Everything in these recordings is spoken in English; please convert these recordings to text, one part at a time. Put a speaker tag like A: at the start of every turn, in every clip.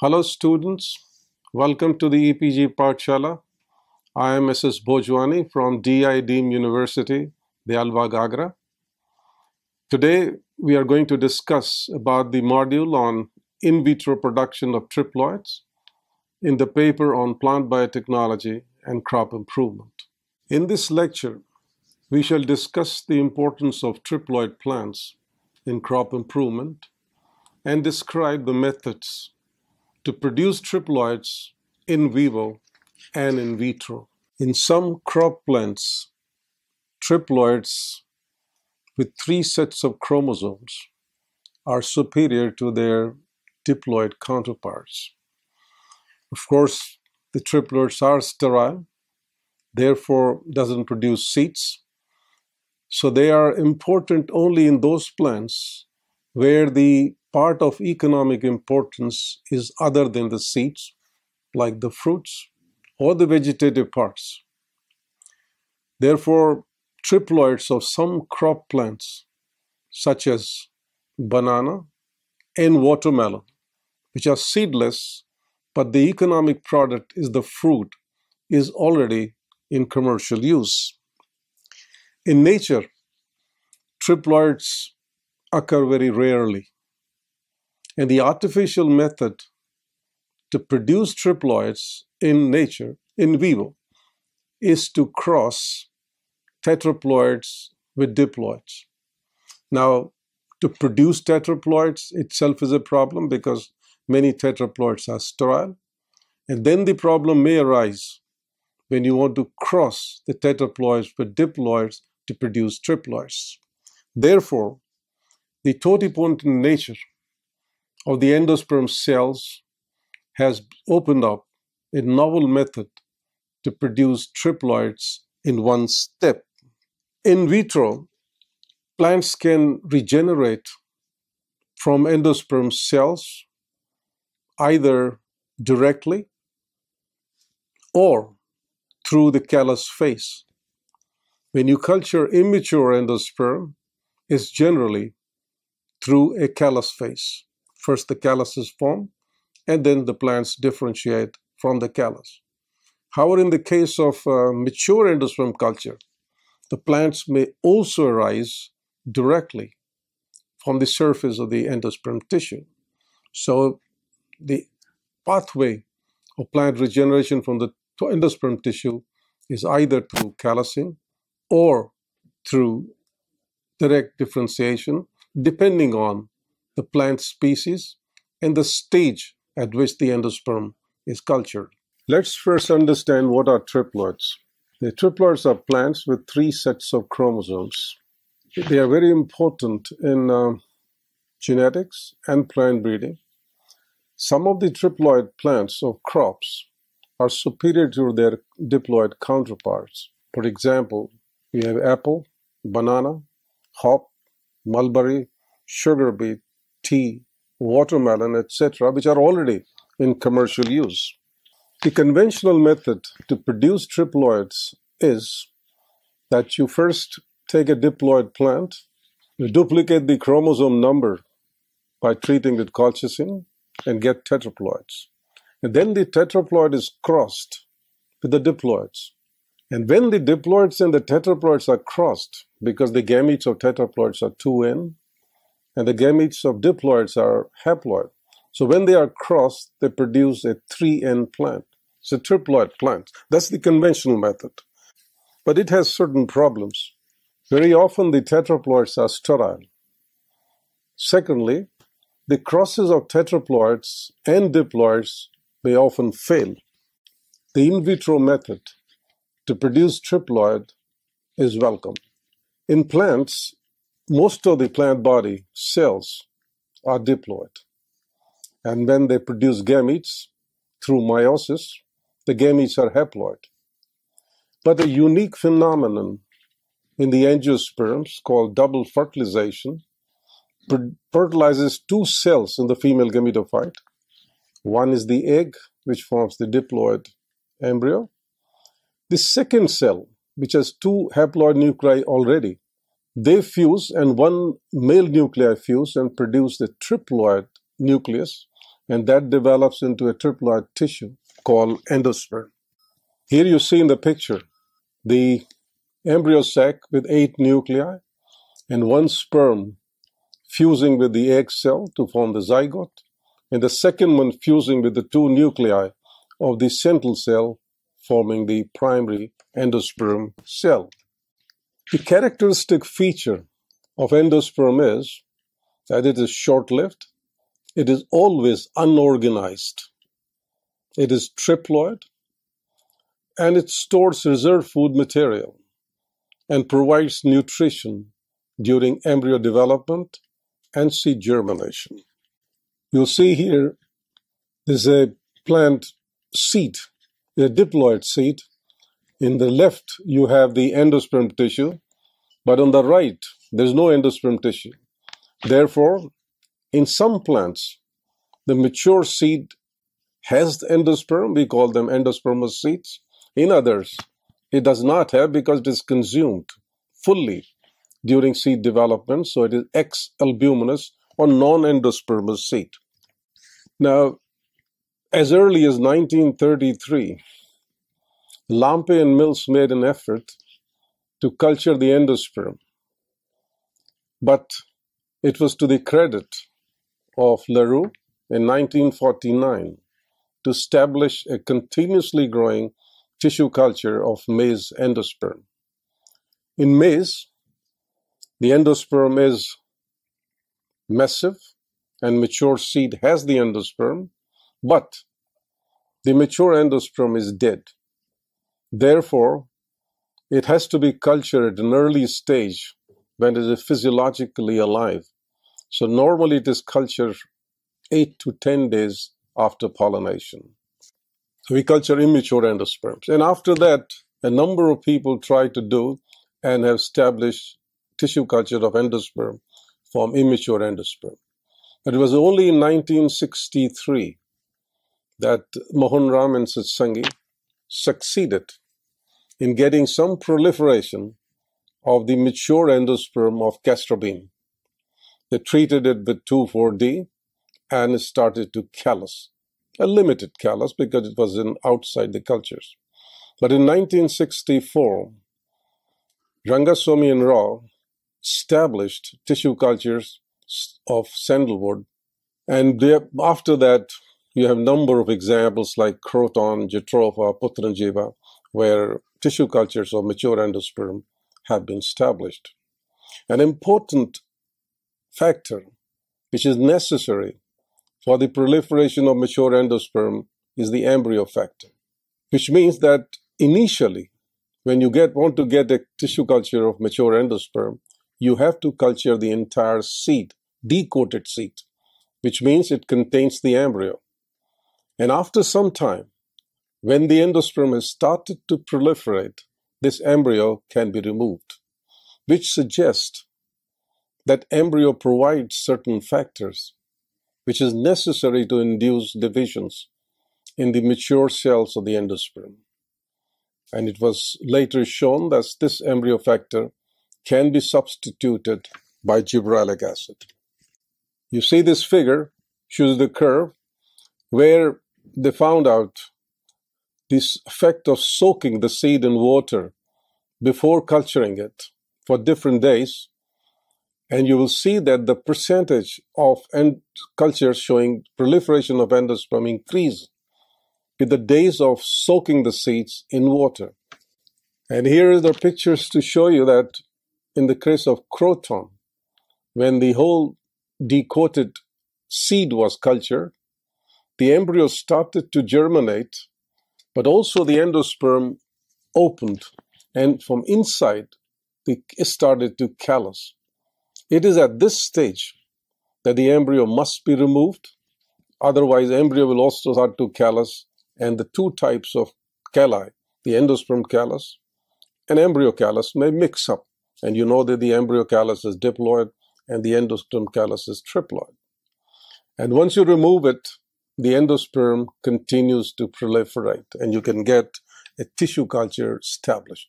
A: Hello students, welcome to the e-PG Pathshala. I am Mrs. Bhojwani from DEI Deem University, Dayalbagh Agra. Today we are going to discuss about the module on in vitro production of triploids in the paper on plant biotechnology and crop improvement. In this lecture, we shall discuss the importance of triploid plants in crop improvement and describe the methods to produce triploids in vivo and in vitro. In some crop plants, triploids with three sets of chromosomes are superior to their diploid counterparts. Of course, the triploids are sterile, therefore doesn't produce seeds. So they are important only in those plants where the part of economic importance is other than the seeds, like the fruits or the vegetative parts. Therefore, triploids of some crop plants, such as banana and watermelon, which are seedless, but the economic product is the fruit, is already in commercial use. In nature, triploids occur very rarely. And the artificial method to produce triploids in nature, in vivo, is to cross tetraploids with diploids. Now, to produce tetraploids itself is a problem because many tetraploids are sterile. And then the problem may arise when you want to cross the tetraploids with diploids to produce triploids. Therefore, the totipotent nature of the endosperm cells has opened up a novel method to produce triploids in one step. In vitro, plants can regenerate from endosperm cells either directly or through the callus phase. When you culture immature endosperm, it's generally through a callus phase. First, the calluses form, and then the plants differentiate from the callus. However, in the case of uh, mature endosperm culture, the plants may also arise directly from the surface of the endosperm tissue. So, the pathway of plant regeneration from the endosperm tissue is either through callusing or through direct differentiation depending on the plant species and the stage at which the endosperm is cultured. Let's first understand what are triploids. The triploids are plants with three sets of chromosomes. They are very important in uh, genetics and plant breeding. Some of the triploid plants or crops are superior to their diploid counterparts. For example, we have apple, banana, hop, mulberry, sugar beet, tea, watermelon, etc., which are already in commercial use. The conventional method to produce triploids is that you first take a diploid plant, you duplicate the chromosome number by treating with colchicine and get tetraploids. And then the tetraploid is crossed with the diploids. And when the diploids and the tetraploids are crossed, because the gametes of tetraploids are 2n and the gametes of diploids are haploid. So when they are crossed, they produce a 3n plant. It's a triploid plant. That's the conventional method. But it has certain problems. Very often the tetraploids are sterile. Secondly, the crosses of tetraploids and diploids may often fail. The in vitro method to produce triploid is welcome. In plants, most of the plant body cells are diploid. And when they produce gametes through meiosis, the gametes are haploid. But a unique phenomenon in the angiosperms called double fertilization fertilizes two cells in the female gametophyte. One is the egg, which forms the diploid embryo, the second cell, which has two haploid nuclei already, they fuse and one male nuclei fuse and produce the triploid nucleus, and that develops into a triploid tissue called endosperm. Here you see in the picture the embryo sac with eight nuclei and one sperm fusing with the egg cell to form the zygote, and the second one fusing with the two nuclei of the central cell forming the primary endosperm cell. The characteristic feature of endosperm is that it is short lived, it is always unorganized, it is triploid, and it stores reserve food material and provides nutrition during embryo development and seed germination. You'll see here there's a plant seed, a diploid seed. In the left, you have the endosperm tissue, but on the right, there's no endosperm tissue. Therefore, in some plants, the mature seed has endosperm. We call them endospermous seeds. In others, it does not have because it is consumed fully during seed development. So it is X albuminous or non endospermous seed. Now, as early as 1933, Lampe and Mills made an effort to culture the endosperm. But it was to the credit of LaRue in 1949 to establish a continuously growing tissue culture of maize endosperm. In maize, the endosperm is massive and mature seed has the endosperm, but the mature endosperm is dead. Therefore, it has to be cultured at an early stage when it is physiologically alive. So normally it is cultured 8 to 10 days after pollination. So we culture immature endosperms. And after that, a number of people try to do and have established tissue culture of endosperm from immature endosperm. But it was only in 1963 that Mohan Ram and Satsangi succeeded in getting some proliferation of the mature endosperm of castor bean. They treated it with 2,4-D and it started to callus, a limited callus because it was in outside the cultures. But in 1964, Rangaswamy and Rao established tissue cultures of sandalwood. And after that, you have a number of examples like Croton, Jatropha, Putranjiva, where tissue cultures of mature endosperm have been established. An important factor which is necessary for the proliferation of mature endosperm is the embryo factor, which means that initially, when you get want to get a tissue culture of mature endosperm, you have to culture the entire seed, decoated seed, which means it contains the embryo. And after some time, when the endosperm has started to proliferate, this embryo can be removed, which suggests that embryo provides certain factors which is necessary to induce divisions in the mature cells of the endosperm. And it was later shown that this embryo factor can be substituted by gibberellic acid. You see this figure shows the curve where they found out this effect of soaking the seed in water before culturing it for different days. And you will see that the percentage of end cultures showing proliferation of endosperm increase with the days of soaking the seeds in water. And here are the pictures to show you that in the case of croton, when the whole decoated seed was cultured, the embryo started to germinate, but also the endosperm opened, and from inside, it started to callus. It is at this stage that the embryo must be removed, otherwise, embryo will also start to callus, and the two types of calli, the endosperm callus and embryo callus, may mix up and you know that the embryo callus is diploid and the endosperm callus is triploid. And once you remove it, the endosperm continues to proliferate and you can get a tissue culture established.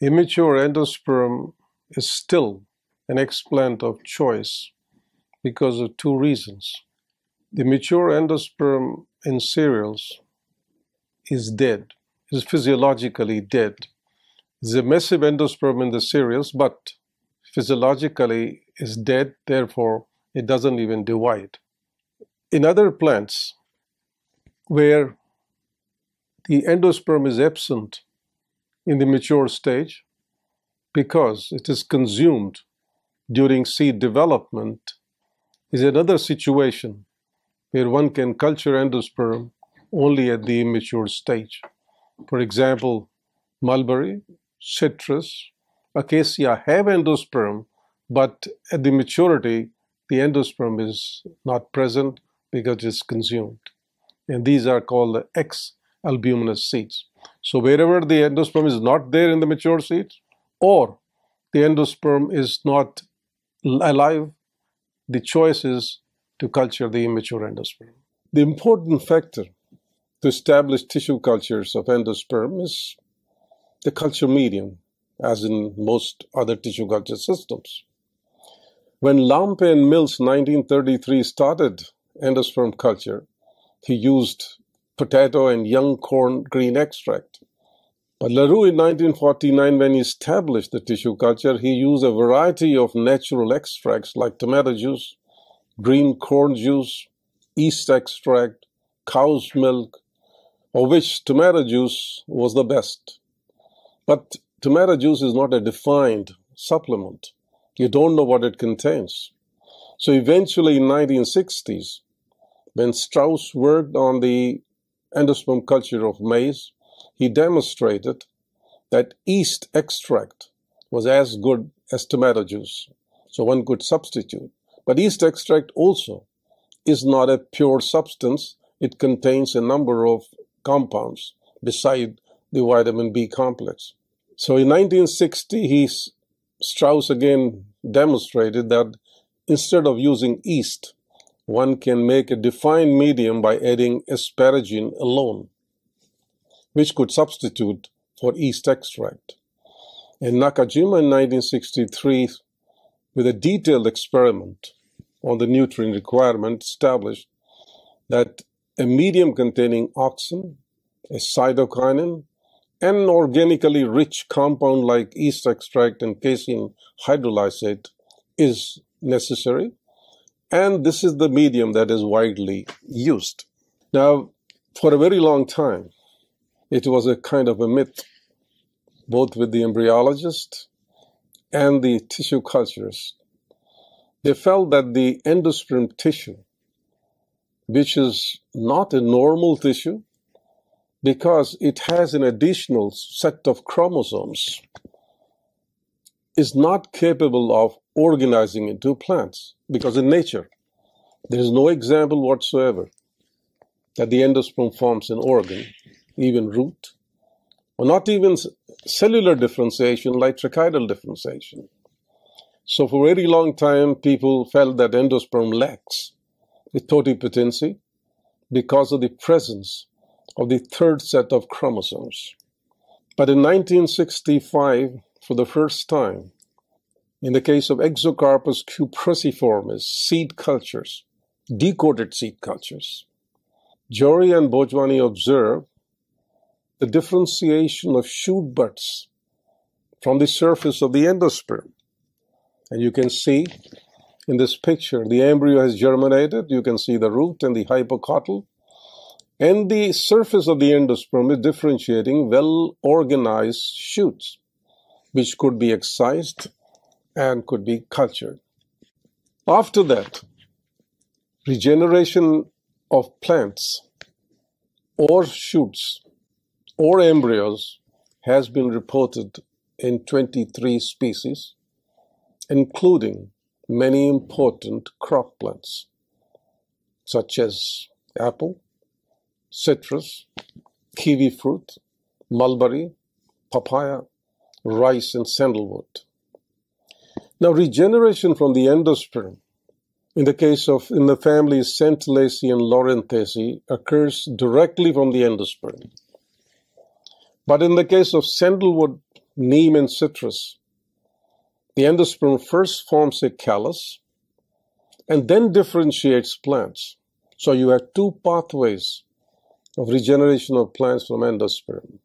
A: Immature endosperm is still an explant of choice because of two reasons. the mature endosperm in cereals is dead, is physiologically dead. There's a massive endosperm in the cereals, but physiologically is dead, therefore it doesn't even divide. In other plants, where the endosperm is absent in the mature stage because it is consumed during seed development is another situation where one can culture endosperm only at the immature stage. For example, mulberry, citrus, acacia have endosperm, but at the maturity, the endosperm is not present because it's consumed. And these are called the X albuminous seeds. So wherever the endosperm is not there in the mature seeds, or the endosperm is not alive, the choice is to culture the immature endosperm. The important factor to establish tissue cultures of endosperm is the culture medium, as in most other tissue culture systems. When Lampe and Mills 1933 started endosperm culture, he used potato and young corn green extract. But LaRue in 1949, when he established the tissue culture, he used a variety of natural extracts like tomato juice, green corn juice, yeast extract, cow's milk, of which tomato juice was the best. But tomato juice is not a defined supplement. You don't know what it contains. So eventually in 1960s, when Strauss worked on the endosperm culture of maize, he demonstrated that yeast extract was as good as tomato juice. So one could substitute. But yeast extract also is not a pure substance. It contains a number of compounds beside the vitamin B complex. So in 1960, he, Strauss again demonstrated that instead of using yeast, one can make a defined medium by adding asparagine alone, which could substitute for yeast extract. And Nakajima in 1963, with a detailed experiment on the nutrient requirement, established that a medium containing auxin, a cytokinin, and an organically rich compound like yeast extract and casein hydrolysate is necessary and this is the medium that is widely used. Now, for a very long time, it was a kind of a myth, both with the embryologist and the tissue culturist. They felt that the endosperm tissue, which is not a normal tissue, because it has an additional set of chromosomes, is not capable of organizing into plants because in nature there is no example whatsoever that the endosperm forms an organ, even root, or not even cellular differentiation like tracheidal differentiation. So for a very long time, people felt that endosperm lacks the totipotency because of the presence of the third set of chromosomes. But in 1965, for the first time, in the case of Exocarpus cupressiformis seed cultures, decoated seed cultures, Johri and Bhojwani observed the differentiation of shoot buds from the surface of the endosperm. And you can see in this picture, the embryo has germinated. You can see the root and the hypocotyl. And the surface of the endosperm is differentiating well organized shoots, which could be excised and could be cultured. After that, regeneration of plants or shoots or embryos has been reported in 23 species, including many important crop plants such as apple, citrus, kiwi fruit, mulberry, papaya, rice, and sandalwood. Now, regeneration from the endosperm, in the case of in the families Santalaceae and Loranthaceae, occurs directly from the endosperm. But in the case of sandalwood, neem, and citrus, the endosperm first forms a callus and then differentiates plants. So you have two pathways of regeneration of plants from endosperm.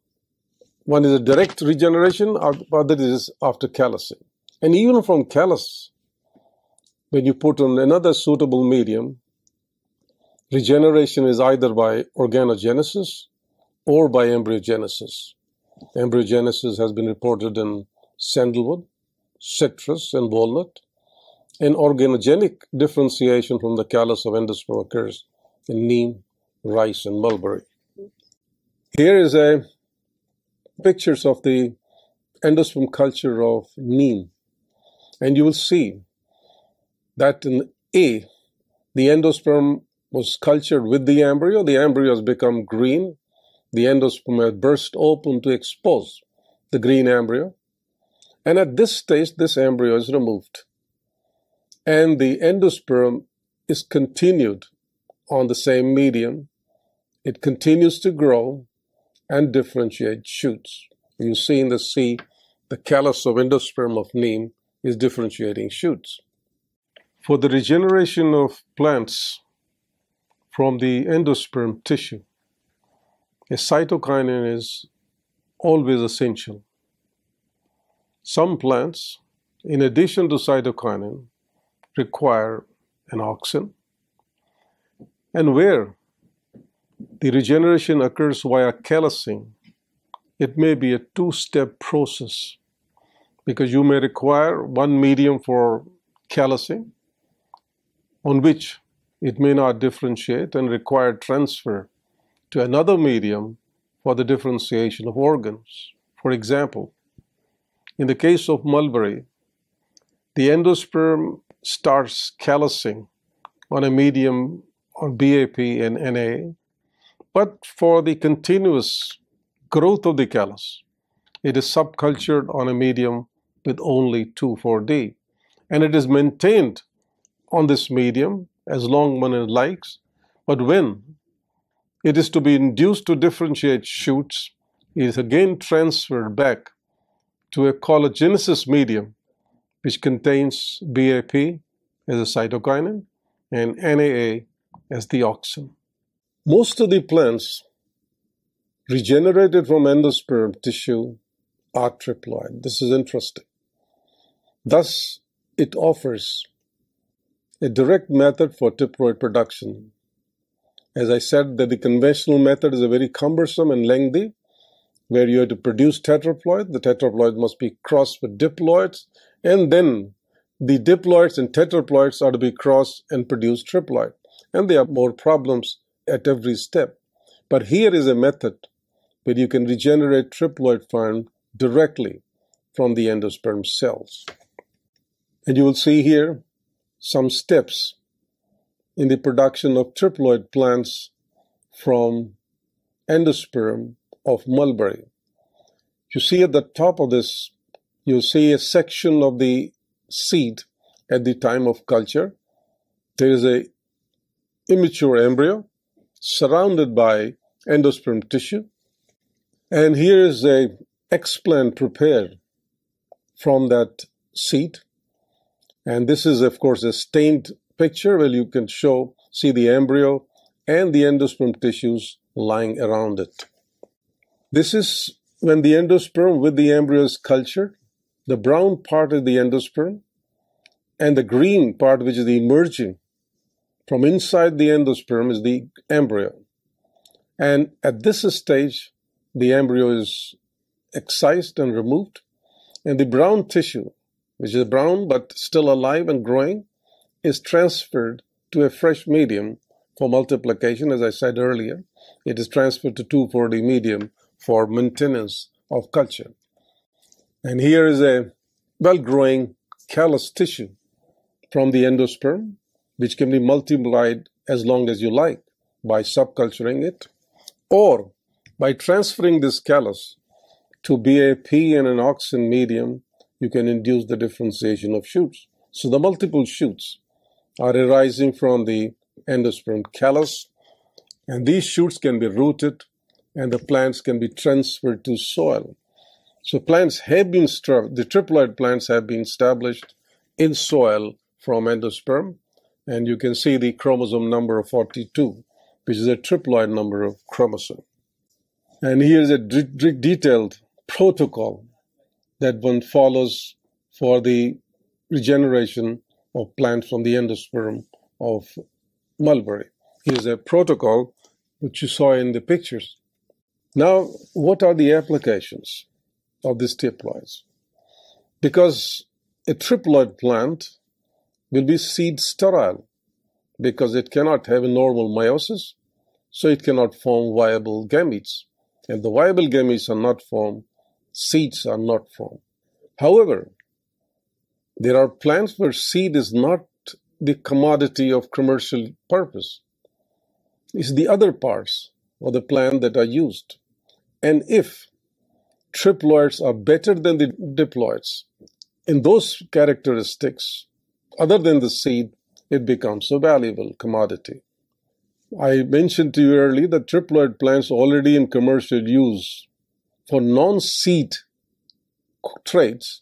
A: One is a direct regeneration, other is after callusing. And even from callus, when you put on another suitable medium, regeneration is either by organogenesis or by embryogenesis. Embryogenesis has been reported in sandalwood, citrus, and walnut. And organogenic differentiation from the callus of endosperm occurs in neem, rice, and mulberry. Here is a pictures of the endosperm culture of neem. And you will see that in A, the endosperm was cultured with the embryo. The embryo has become green. The endosperm has burst open to expose the green embryo. And at this stage, this embryo is removed. And the endosperm is continued on the same medium. It continues to grow and differentiate shoots. You see in the C, the callus of endosperm of neem is differentiating shoots. For the regeneration of plants from the endosperm tissue, a cytokinin is always essential. Some plants, in addition to cytokinin, require an auxin. And where the regeneration occurs via callusing, it may be a two step process because you may require one medium for callusing on which it may not differentiate and require transfer to another medium for the differentiation of organs. For example, in the case of mulberry, the endosperm starts callusing on a medium on BAP and NA, but for the continuous growth of the callus, it is subcultured on a medium with only 2,4-D. And it is maintained on this medium as long as it likes, but when it is to be induced to differentiate shoots, it is again transferred back to a caulogenesis medium, which contains BAP as a cytokinin and NAA as the auxin. Most of the plants regenerated from endosperm tissue are triploid. This is interesting. Thus, it offers a direct method for triploid production. As I said, that the conventional method is a very cumbersome and lengthy, where you have to produce tetraploid. The tetraploid must be crossed with diploids, and then the diploids and tetraploids are to be crossed and produce triploid. And there are more problems at every step. But here is a method where you can regenerate triploid form directly from the endosperm cells. And you will see here some steps in the production of triploid plants from endosperm of mulberry. You see at the top of this, you see a section of the seed at the time of culture. There is a immature embryo surrounded by endosperm tissue. And here is a explant prepared from that seed. And this is, of course, a stained picture where you can show, see the embryo and the endosperm tissues lying around it. This is when the endosperm with the embryo is cultured. The brown part is the endosperm, and the green part, which is the emerging from inside the endosperm, is the embryo. And at this stage, the embryo is excised and removed, and the brown tissue, which is brown but still alive and growing, is transferred to a fresh medium for multiplication. As I said earlier, it is transferred to 2,4-D medium for maintenance of culture. And here is a well growing callus tissue from the endosperm, which can be multiplied as long as you like by subculturing it, or by transferring this callus to BAP and an auxin medium, you can induce the differentiation of shoots. So the multiple shoots are arising from the endosperm callus, and these shoots can be rooted and the plants can be transferred to soil. So plants have been, the triploid plants have been established in soil from endosperm, And you can see the chromosome number of 42, which is a triploid number of chromosome. And here's a d- d- detailed protocol that one follows for the regeneration of plants from the endosperm of mulberry. Here's a protocol which you saw in the pictures. Now, what are the applications of these triploids? Because a triploid plant will be seed sterile because it cannot have a normal meiosis, so it cannot form viable gametes. And the viable gametes are not formed, seeds are not formed. However, there are plants where seed is not the commodity of commercial purpose. It's the other parts of the plant that are used. And if triploids are better than the diploids in those characteristics, other than the seed, it becomes a valuable commodity. I mentioned to you earlier that triploid plants already in commercial use for non-seed traits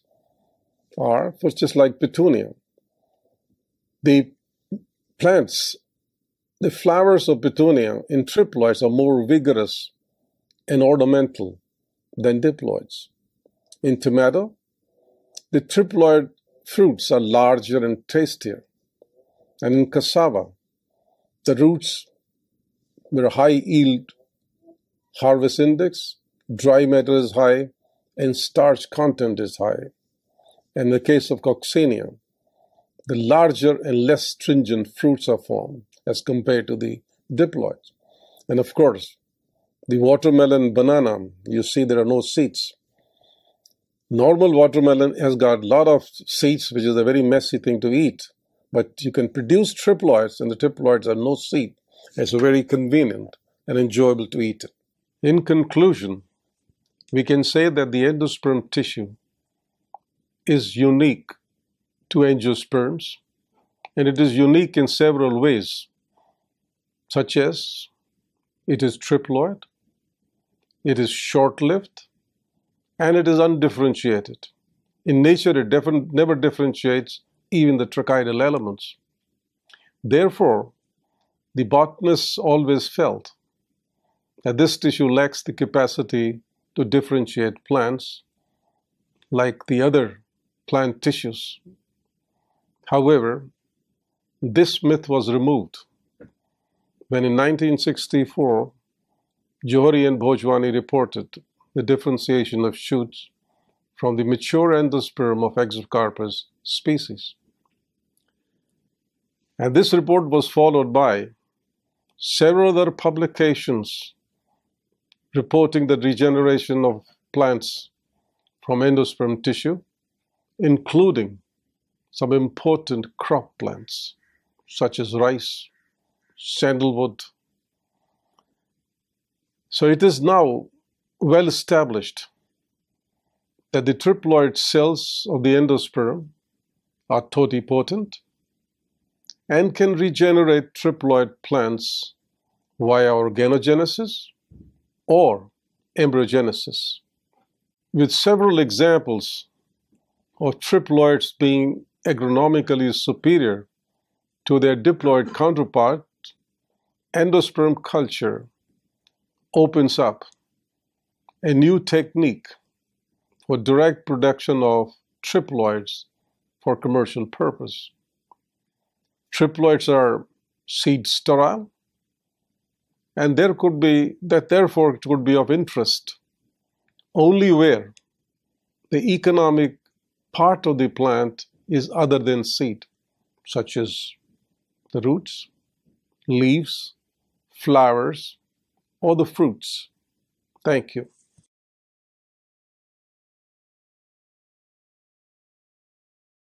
A: are for just like petunia. The plants, the flowers of petunia in triploids are more vigorous and ornamental than diploids. In tomato, the triploid fruits are larger and tastier. And in cassava, the roots a high yield harvest index, dry matter is high, and starch content is high. In the case of coccinia, the larger and less stringent fruits are formed as compared to the diploids. And of course, the watermelon banana, you see there are no seeds. Normal watermelon has got a lot of seeds, which is a very messy thing to eat. But you can produce triploids, and the triploids are no seed. It's very convenient and enjoyable to eat. In conclusion, we can say that the endosperm tissue is unique to angiosperms, and it is unique in several ways, such as it is triploid, it is short lived, and it is undifferentiated. In nature, it never differentiates even the tracheidal elements. Therefore, the botanists always felt that this tissue lacks the capacity to differentiate plants like the other plant tissues. However, this myth was removed when in 1964 Johri and Bhojwani reported the differentiation of shoots from the mature endosperm of Exocarpus species. And this report was followed by several other publications reporting the regeneration of plants from endosperm tissue, including some important crop plants such as rice, sandalwood. So it is now well established that the triploid cells of the endosperm are totipotent and can regenerate triploid plants via organogenesis or embryogenesis. With several examples of triploids being agronomically superior to their diploid counterpart, endosperm culture opens up a new technique for direct production of triploids for commercial purpose. Triploids are seed sterile, and there could be that therefore it would be of interest only where the economic part of the plant is other than seed, such as the roots, leaves, flowers, or the fruits. Thank you.